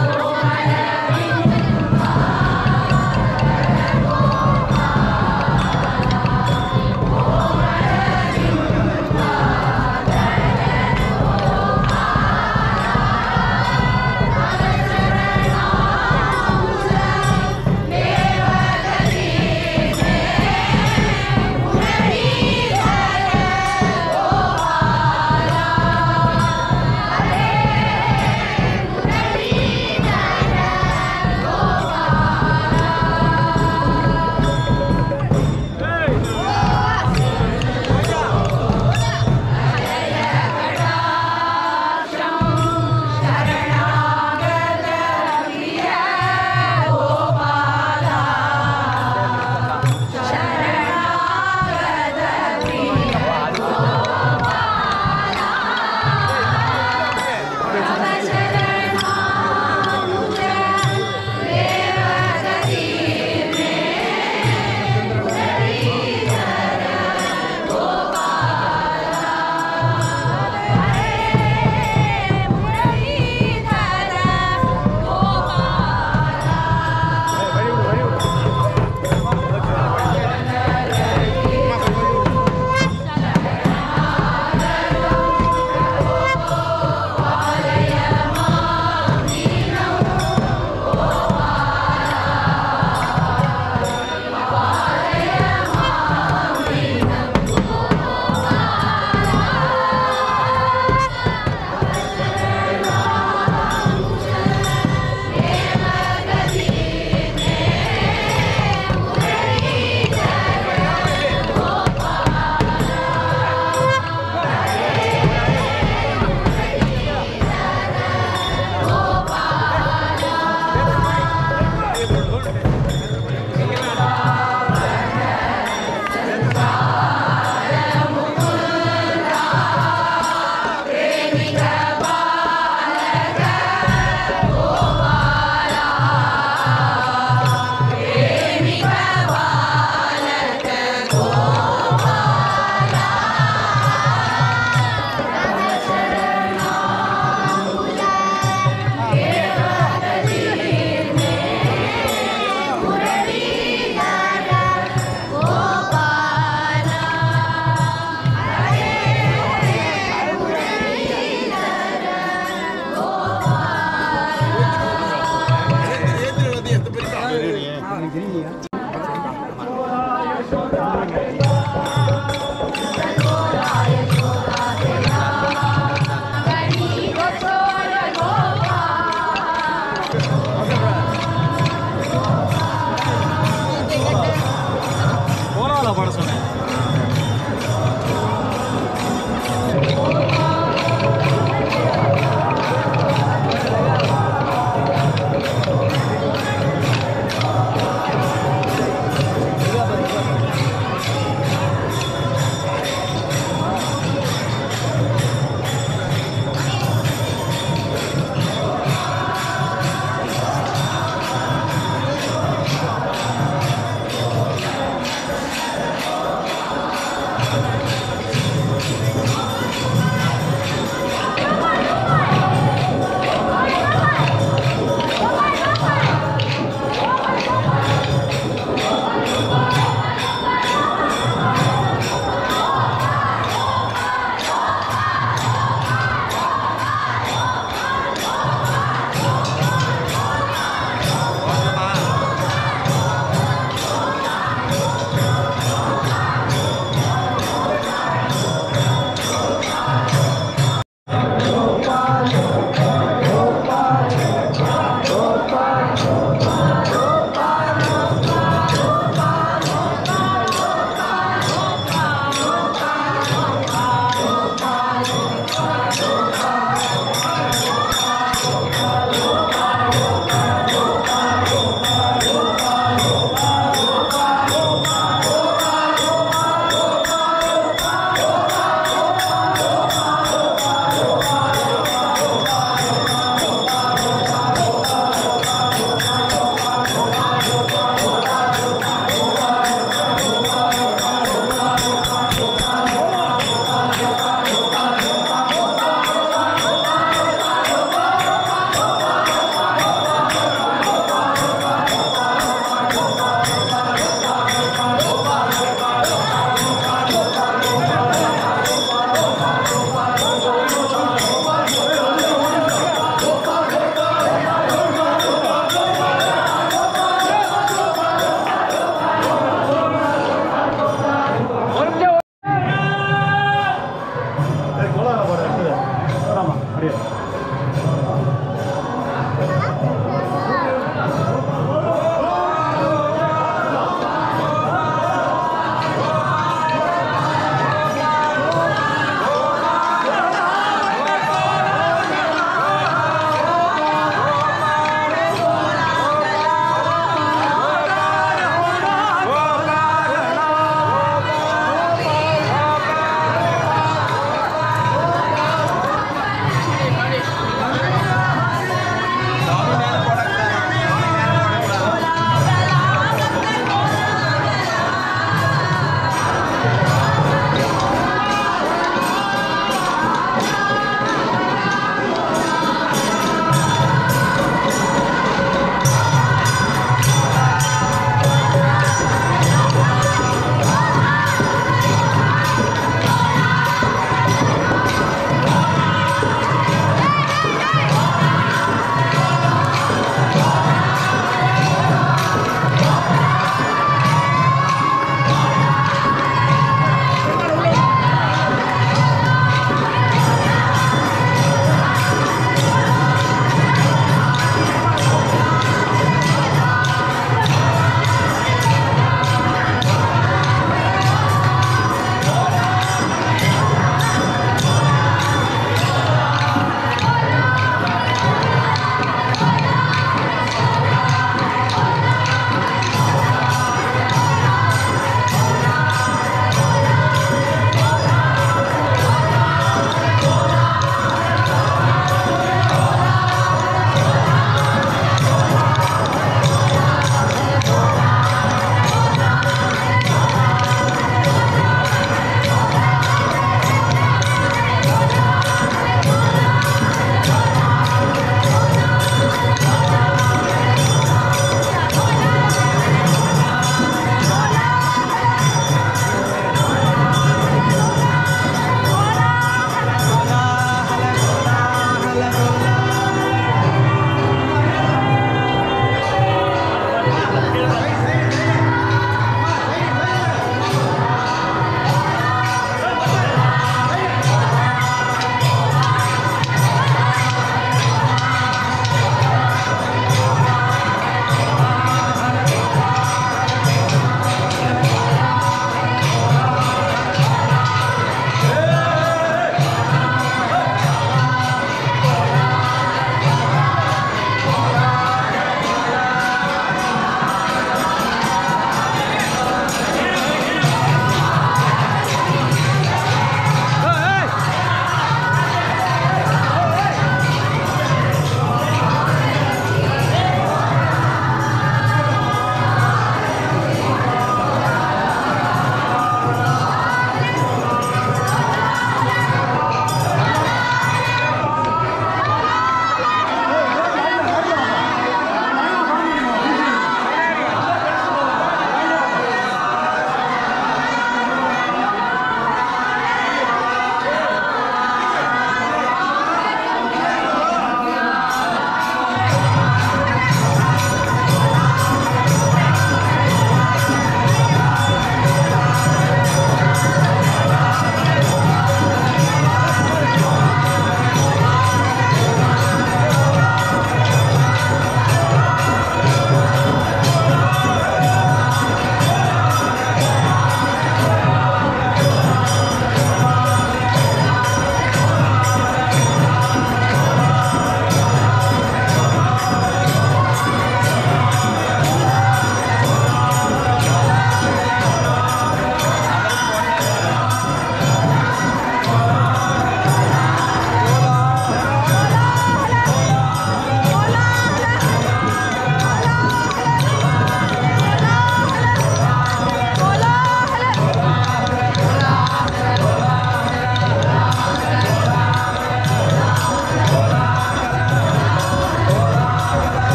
Oh, my God.